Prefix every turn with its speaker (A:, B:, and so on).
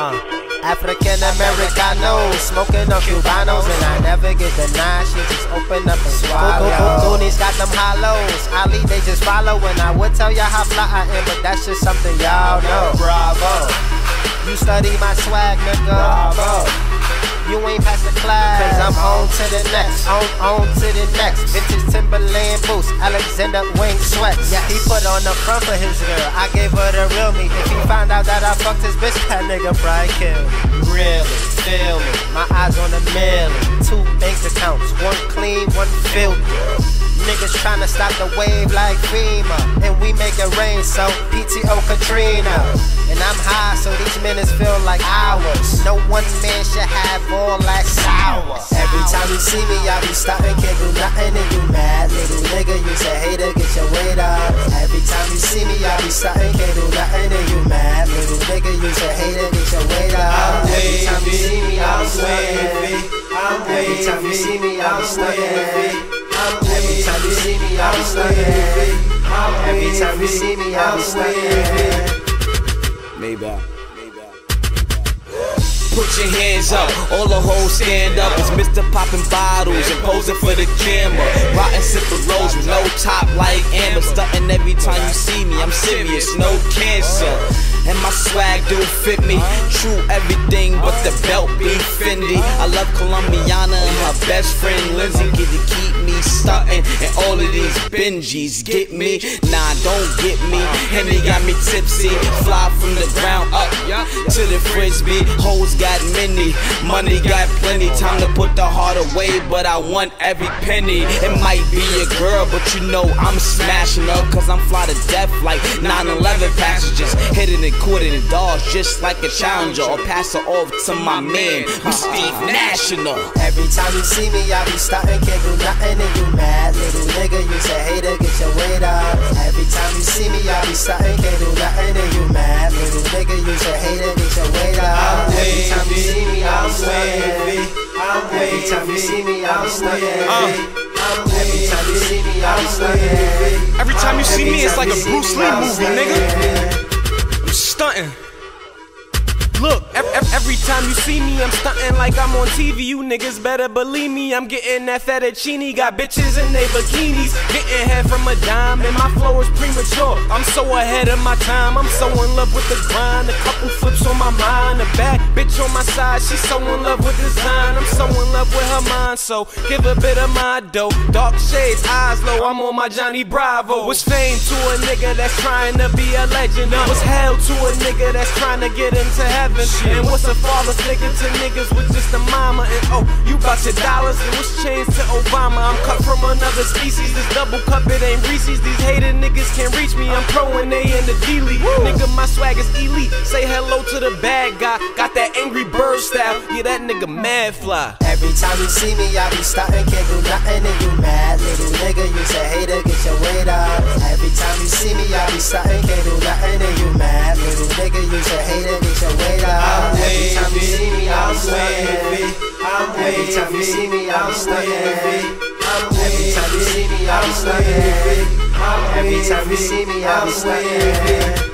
A: Uh. African Americanos, smoking on Cubanos, and I never get denied. She just open up and swallow. Goonies got them hollows. Ali, they just follow, and I would tell ya how fly I am, but that's just something y'all know. Bravo. You study my swag, nigga. Bravo. You ain't past the class. Cause I'm on to the next, on, on to the next. Vintage Timberland boots, Alexander Wang sweats. Yeah, he put on the front for his girl. I gave her the real me. If he found out that I fucked his bitch, that nigga probably kill me. Really, feel me. My eyes on the million. Two bank accounts, one clean, one filthy. Niggas tryna stop the wave like FEMA. And we make it rain, so PTO Katrina. And I'm high, so these minutes feel like hours. No one man should have all that sour. Every time you see me, I be stopping, can't do nothing, and you mad. Little nigga, you say hater, get your weight up. Every time you see me, I be stopping, can't do nothing, and you mad. Little nigga, you say hater, get your weight up. Every time you see me, I be stuck Every time you see me, I be stuck Every time you see me, I be stuck Every time you see me, I be stuck
B: Maybach. Put your hands up, all the hoes stand up. It's Mr. Popping bottles and posing for the camera. Rotten sipping rose with no top like Amber. Stunting every time you see me, I'm serious, no cancer. And my swag do fit me. True everything but the belt be Fendi. I love Colombiana and her best friend Lindsay. Get to keep me stunting. And all of these Benjis get me. Nah, don't get me. Henry got me tipsy. Fly from the ground up to the frisbee. Hoes got many. Money got plenty. Time to put the heart away. But I want every penny. It might be a girl, but you know I'm smashing her. Cause I'm fly to death like 9 11 passengers. Hitting it and courting the dogs just like a challenger or pass it off to my man, we Steve National.
A: Every time you see me, I be starting, can't do nothing and you mad. Little nigga, you say hater, get your weight up. Every time you see me, I be starting, can't do nothing I'm. Every time you see me, I'm. Every time you see me,
C: it's like a Bruce Lee movie, nigga stunting. Look, every time you see me, I'm stunting like I'm on TV. You niggas better believe me. I'm getting that fettuccine. Got bitches in they bikinis. Getting head from a dime, and my flow is premature. I'm so ahead of my time. I'm so in love with the grind. A couple flips on my mind. A back bitch on my side. She's so in love with design. I'm so in love with her mind. So give a bit of my dough. Dark shades, eyes low. I'm on my Johnny Bravo. What's fame to a nigga that's trying to be a legend? What's hell to a nigga that's trying to get into heaven? heaven. And what's a father thinking to niggas with just a mama? And oh, you got your dollars, and what's changed to Obama? I'm cut from another species. This double cup, it ain't Reese's. These hated niggas can't reach me. I'm pro and they in the D League. Nigga, my swag is elite. Say hello to the bad guy. Got that angry bird style. Yeah, that nigga mad fly.
A: Every time you see me, I be starting, can't do nothing, and you mad. Little nigga, you say hater, get your weight up. Every time you see me, I be starting, wavy. I'm wavy. Every time you see me, I'm stuck Every time you see me, I'm stuck Every time you see me, I'm stuck